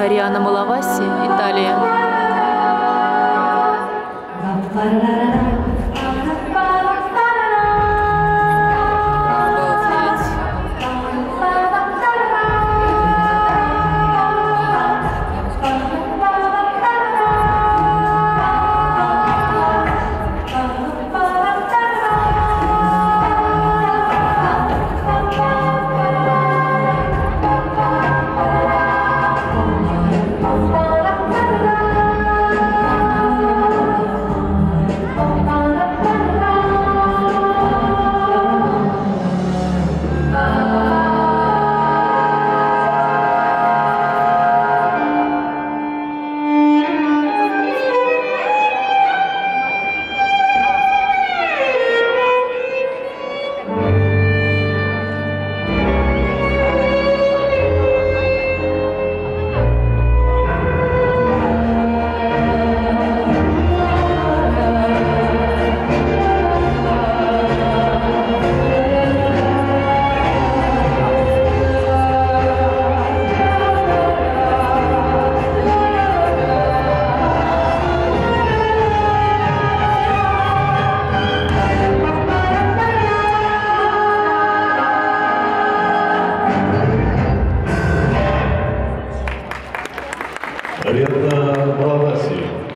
Ариана Малаваси, Италия. Preta Borba Silva.